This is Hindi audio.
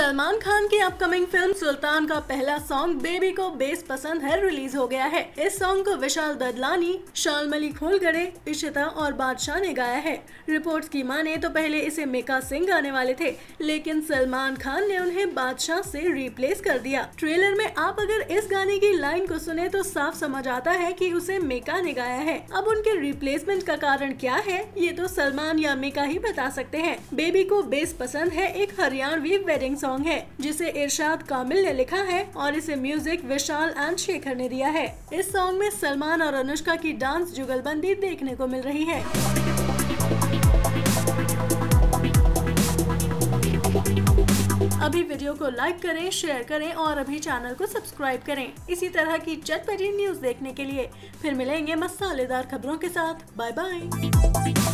सलमान खान की अपकमिंग फ़िल्म सुल्तान का पहला सॉन्ग बेबी को बेस पसंद है रिलीज़ हो गया है। इस सॉन्ग को विशाल ददलानी शाल मलिक होलगड़े इशिता और बादशाह ने गाया है। रिपोर्ट्स की माने तो पहले इसे मेका सिंह गाने वाले थे, लेकिन सलमान खान ने उन्हें बादशाह से रिप्लेस कर दिया। ट्रेलर में आप अगर इस गाने की लाइन को सुने तो साफ़ समझ आता है कि उसे मेका ने गाया है। अब उनके रिप्लेसमेंट का कारण क्या है, ये तो सलमान या मेका ही बता सकते हैं। बेबी को बेस पसंद है एक हरियाणवी वेडिंग सॉन्ग है, जिसे इरशाद कामिल ने लिखा है और इसे म्यूज़िक विशाल एंड शेखर ने दिया है। इस सॉन्ग में सलमान और अनुष्का की डांस जुगलबंदी देखने को मिल रही है। अभी वीडियो को लाइक करें शेयर करें और अभी चैनल को सब्सक्राइब करें। इसी तरह की चटपटी न्यूज़ देखने के लिए फिर मिलेंगे मसालेदार खबरों के साथ। Bye bye